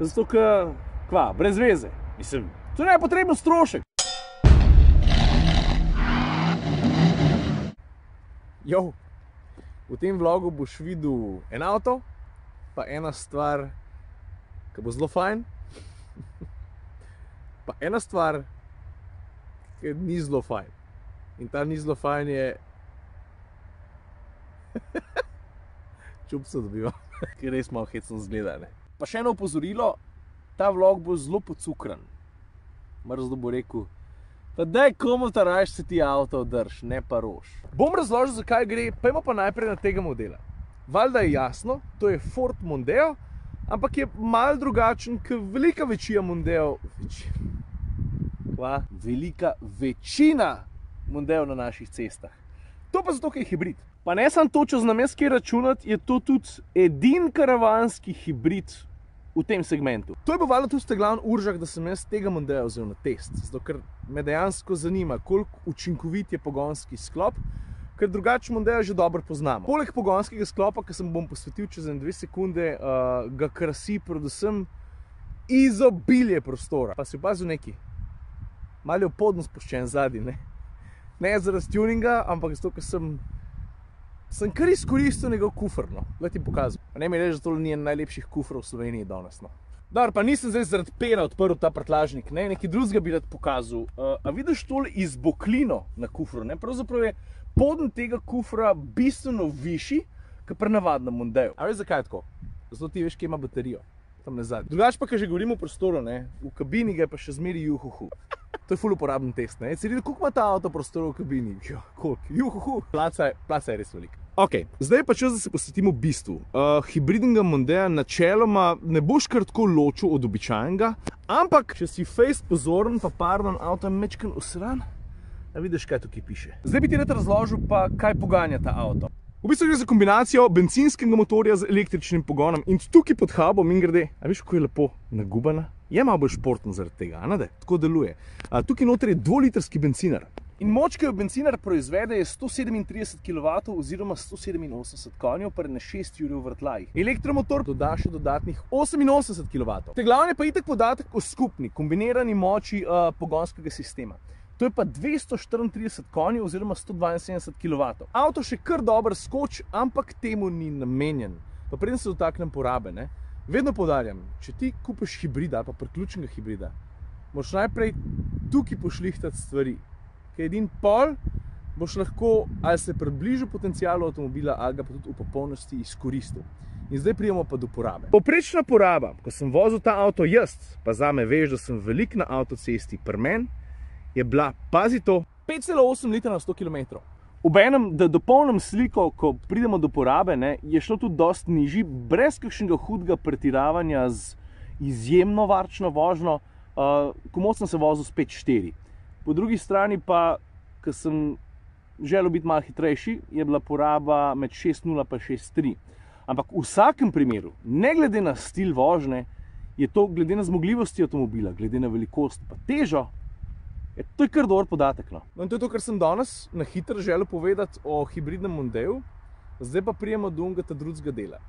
Zato, ker, kva, brez veze. Mislim, to je potreben strošek. Jo, v tem vlogu boš videl en avto, pa ena stvar, ki bo zelo fajn, pa ena stvar, ki ni zelo fajn. In ta ni zelo fajn je. Čup se dobiva, ker res malo hecno zgleda. Ne? Pa še eno opozorilo, ta vlog bo zelo pocukran. Mrzlo bo rekel, da daj komu ta rajš se ti avto drž, ne pa rož. Bom razložil, zakaj gre, pojmo pa najprej na tega modela. Valjda je jasno, to je Ford Mondeo, ampak je mal drugačen, kot velika večina Mondeo. Več... Kva? Velika večina Mondeo na naših cestah. To pa zato, ker je hibrid. Pa ne samo to, če znam jaz kaj računati, je to tudi edin karavanski hibrid v tem segmentu. To je bil valjda tudi glavni uržak, da sem jaz tega Mondea vzel na test. Zato, ker me dejansko zanima, koliko učinkovit je pogonski sklop, ker drugače Mondea že dobro poznamo. Poleg pogonskega sklopa, ki sem bom posvetil čez dve sekunde, uh, ga krasi predvsem izobilje prostora. Pa si opazil neki, malo je podno spuščen zadnji, ne? ne zaradi tuninga, ampak zato, ker sem, sem kar izkoristil njegov kufr, no, da ti. Pa ne mi reči, da to ni en najlepših kufrov v Sloveniji danes. No. Dar, pa nisem zdaj zaradi pena odprl ta prtlažnik, ne, nekaj drugega bi rad pokazal. Uh, a vidiš tole izboklino na kufru, ne, pravzaprav je podn tega kufra bistveno višji, kot pri navadnem Mondeju. A veš zakaj je tako? Zato ti veš, kje ima baterijo. Tam nazaj. Drugače pa, ker že govorimo o prostoru, ne, v kabini ga je pa še zmeri juhuhu. To je ful uporaben test. Ne? Si videl, koliko ima ta avto prostora v kabini? Jo, koliko? Juhu, placa, placa je res velika. Ok, zdaj pa čas, da se posvetimo bistvu. Uh, hibridnega Mondea načeloma ne boš kar tako ločil od običajnega, ampak če si face pozoren, pa pardon, avto je mečken usran, da vidiš, kaj tukaj piše. Zdaj bi ti rad razložil, pa kaj poganja ta avto. V bistvu gre za kombinacijo benzinskega motorja z električnim pogonom in tukaj pod hubom in grede, a veš, kako je lepo nagubana? Je malo bolj športno zaradi tega, a ne? Tako deluje. A, tukaj noter je dvolitrski benzinar. In moč, ki jo benzinar proizvede, je 137 kW oziroma 187 konjev, pa ne 6 ur vrtlajih. Elektromotor doda še dodatnih 88 kW. Te glavne pa itak podatek o skupni, kombinirani moči uh, pogonskega sistema. To je pa 234 konjev oziroma 172 kW. Avto še kar dobro skoči, ampak temu ni namenjen. Pa preden se dotaknem porabe, ne? vedno podarjam, če ti kupiš hibrida ali pa priključnega hibrida, moraš najprej tukaj pošlihtati stvari. Ker edin pol boš lahko ali se približal potencijalu avtomobila ali ga pa tudi v popolnosti izkoristil. In zdaj prijemo pa do porabe. Poprečna poraba, ko sem vozil ta avto jaz, pa zame veš, da sem velik na avtocesti pri meni, je bila, pazi to, 5,8 litra na 100 km. Obenem, da dopolnim sliko, ko pridemo do porabe, ne, je šlo tudi dosti nižji, brez kakšnega hudega pretiravanja z izjemno varčno vožnjo, uh, ko moc sem se vozil s 5,4. Po drugi strani pa, ker sem želel biti malo hitrejši, je bila poraba med 6,0 in 6,3. Ampak v vsakem primeru, ne glede na stil vožnje, je to glede na zmogljivosti avtomobila, glede na velikost in težo, je to je kar dober podatek. No. No, in to je to, kar sem danes na hitro želel povedati o hibridnem Mondeu, zdaj pa prijemo do unga drugega dela.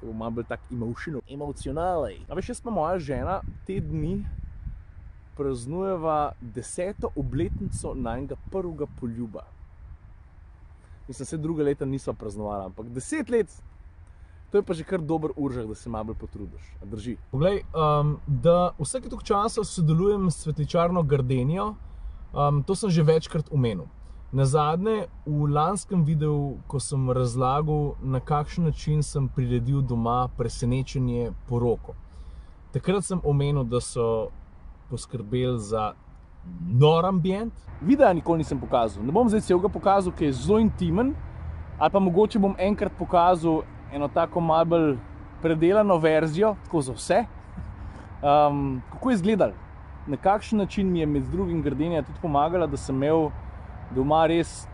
Ki bo malo bolj tak emotional. Emocionalej. A veš, jaz pa moja žena te dni praznujeva deseto obletnico najnega prvega poljuba. Mislim, se druga leta niso praznovala, ampak deset let, to je pa že kar dober uržak, da se malo bolj potrudiš. Drži. Poglej, um, da vsake toliko časa sodelujem s svetličarno Gardenijo, um, to sem že večkrat omenil. Na zadnje, v lanskem videu, ko sem razlagal, na kakšen način sem priredil doma presenečenje poroko. Takrat sem omenil, da so poskrbeli za nor ambient. Videa nikoli nisem pokazal. Ne bom zdaj celega pokazal, ker je zelo intimen, ali pa mogoče bom enkrat pokazal eno tako malo bolj predelano verzijo, tako za vse. Um, kako je izgledal, na kakšen način mi je med drugim Grdenja tudi pomagala, da sem imel doma res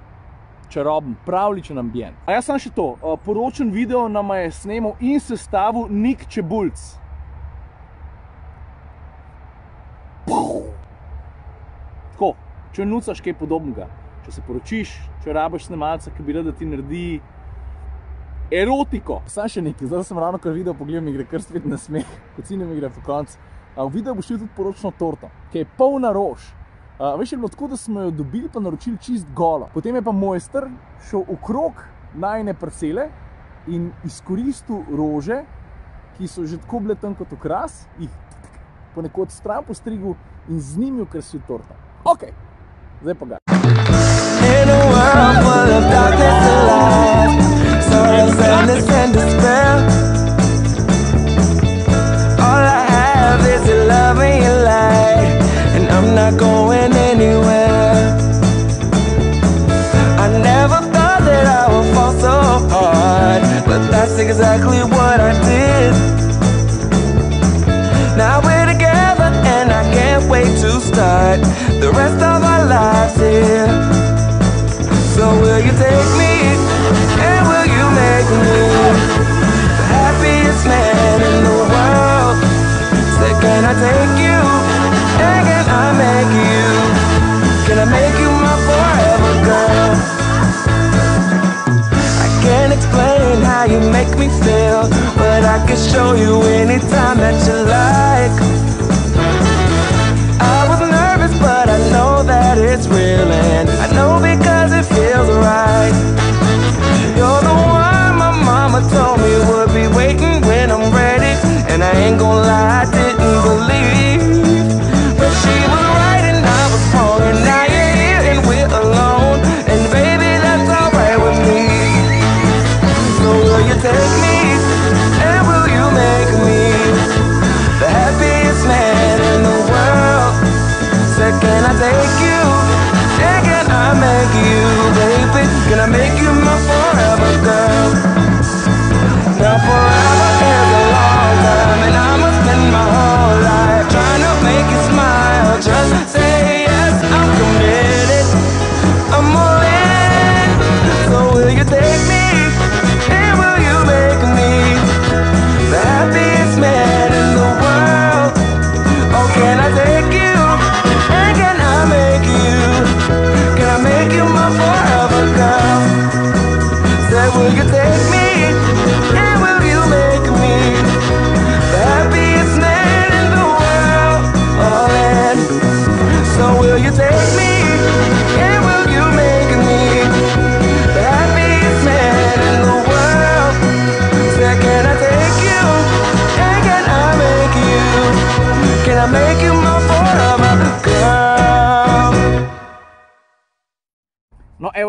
čaroben, pravličen ambient. A jaz sem še to, poročen video nam je snemal in sestavil Nik Čebulc. Tako, če nucaš kaj podobnega, če se poročiš, če rabiš snemalca, ki bi rad, da ti naredi erotiko. Sam še nekaj, zdaj sem ravno kar videl, pogledaj mi gre kar spet na smeh, kot si ne mi gre po koncu. Uh, videl boš tudi poročno torto, ki je polna rož. Veš, je bilo tako, da smo jo dobili, pa naročili čist golo. Potem je pa mojster šel okrog najne parcele in izkoristil rože, ki so že tako bile tam kot okras, jih ponekod stran postrigel in z njimi ukrasil torto. Ok, zdaj pa. In a world full of darkness and light, sorrow, sadness, and despair. All I have is love and your light, and I'm not going anywhere. I never thought that I would fall so hard, but that's exactly what I did. Start the rest of our lives here. So will you take me and will you make me the happiest man in the world? Say, can I take you and can I make you? Can I make you my forever girl? I can't explain how you make me feel, but I can show you anytime that you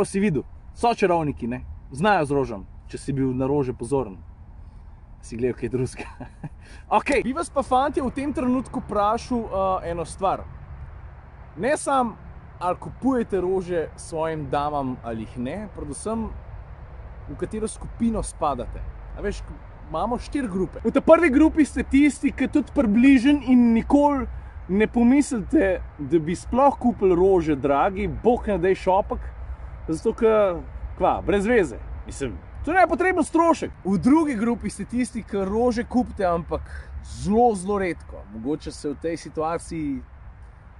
si videl, so čarovniki, ne? znajo z rožam, če si bil na rože pozoren. Si gledal kaj drugega. okay. Bi vas pa, fanti, v tem trenutku vprašal uh, eno stvar. Ne samo, ali kupujete rože svojim damam ali jih ne, predvsem v katero skupino spadate. A veš, imamo štiri grupe. V tej prvi grupi ste tisti, ki tudi približen in nikoli ne pomislite, da bi sploh kupili rože, dragi, bog ne dej šopek, zato ker, kva, brez veze. Mislim, to je nepotreben strošek. V drugi grupi ste tisti, ki rože kupite, ampak zelo, zelo redko. Mogoče se v tej situaciji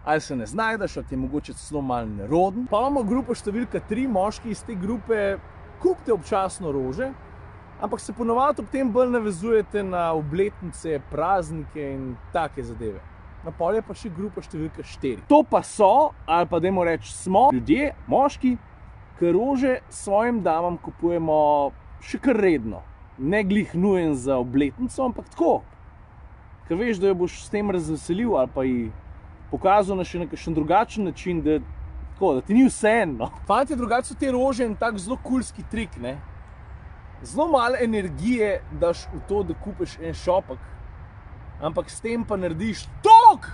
ali se ne znajdeš, ali ti je mogoče celo malo neroden. Pa imamo grupo številka tri, moški iz te grupe kupite občasno rože, ampak se ponovadi ob tem bolj navezujete na obletnice, praznike in take zadeve. Na polje pa še grupa številka štiri. To pa so, ali pa dajmo reči, smo ljudje, moški, ki rože svojim damam kupujemo še kar redno. Ne glih nujen za obletnico, ampak tako. Ker veš, da jo boš s tem razveselil ali pa ji pokazal na še nekakšen drugačen način, da, tako, da ti ni vseeno. Fantje, drugače so te rože en tak zelo kulski trik. Ne? Zelo malo energije daš v to, da kupiš en šopek, ampak s tem pa narediš tok,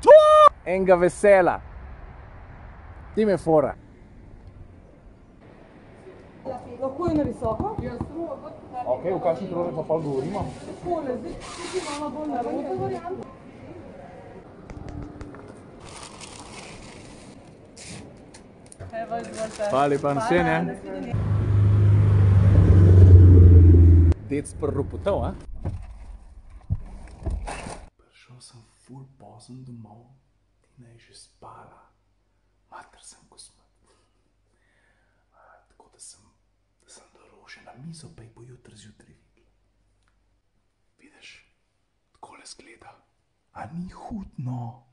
tok enega vesela. Tim je fora. Lahko je na visoko. Ok, v kakšni kroži pa pol govorimo? Takole, zdaj tukaj imamo bolj naravno varianto. Evo, izvolite. Hvala lepa, naslednje. Dec prropotov, a? Prišel sem ful pozen domov, Tina je že spala, mater sem ko smrt. Tako da sem, sem do rož še na mizo, pa jih bo jutri zjutraj videl. Vidiš, tako le zgleda. A ni hudno.